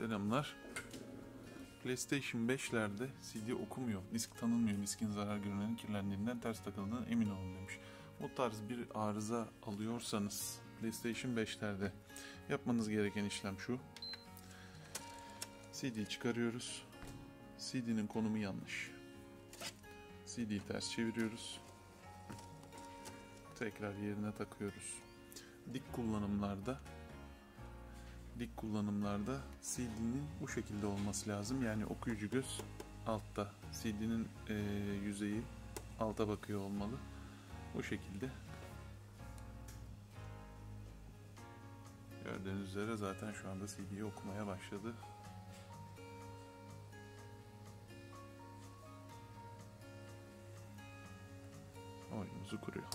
Selamlar. PlayStation 5'lerde CD okumuyor, disk tanınmıyor, diskin zarar görünen kirlendiğinden ters takıldığından emin olun demiş. Bu tarz bir arıza alıyorsanız PlayStation 5'lerde yapmanız gereken işlem şu. CD'yi çıkarıyoruz. CD'nin konumu yanlış. CD'yi ters çeviriyoruz. Tekrar yerine takıyoruz. Dik kullanımlarda dik kullanımlarda CD'nin bu şekilde olması lazım. Yani okuyucu göz altta. CD'nin e, yüzeyi alta bakıyor olmalı. Bu şekilde. Gördüğünüz üzere zaten şu anda CD'yi okumaya başladı. Oyunumuzu kuruyor.